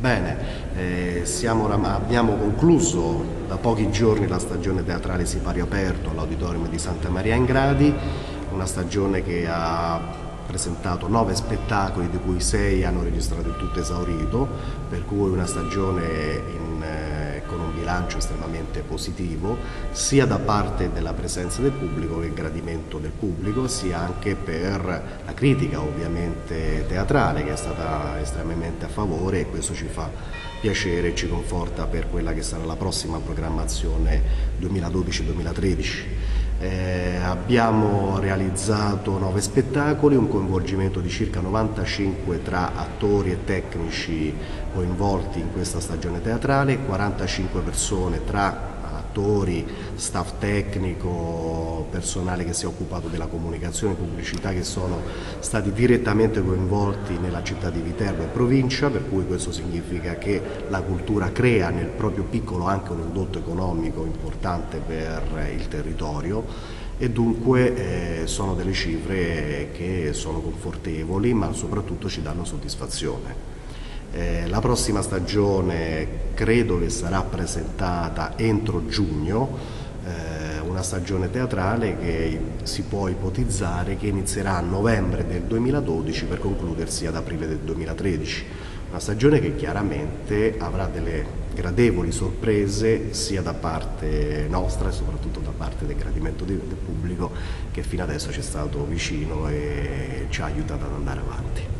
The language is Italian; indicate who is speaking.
Speaker 1: Bene, eh, siamo, abbiamo concluso da pochi giorni la stagione teatrale Sipario Aperto all'Auditorium di Santa Maria in Gradi, una stagione che ha presentato nove spettacoli di cui sei hanno registrato il tutto esaurito, per cui una stagione in, eh, con un bilancio estremamente positivo sia da parte della presenza del pubblico che il gradimento del pubblico, sia anche per la critica ovviamente teatrale che è stata estremamente a favore e questo ci fa piacere e ci conforta per quella che sarà la prossima programmazione 2012-2013. Eh, abbiamo realizzato nove spettacoli, un coinvolgimento di circa 95 tra attori e tecnici coinvolti in questa stagione teatrale, 45 persone tra attori, staff tecnico, personale che si è occupato della comunicazione pubblicità che sono stati direttamente coinvolti nella città di Viterbo e provincia, per cui questo significa che la cultura crea nel proprio piccolo anche un indotto economico importante per il territorio e dunque eh, sono delle cifre che sono confortevoli ma soprattutto ci danno soddisfazione. Eh, la prossima stagione credo che sarà presentata entro giugno, eh, una stagione teatrale che si può ipotizzare che inizierà a novembre del 2012 per concludersi ad aprile del 2013. Una stagione che chiaramente avrà delle gradevoli sorprese sia da parte nostra e soprattutto da parte del gradimento del pubblico che fino adesso ci è stato vicino e ci ha aiutato ad andare avanti.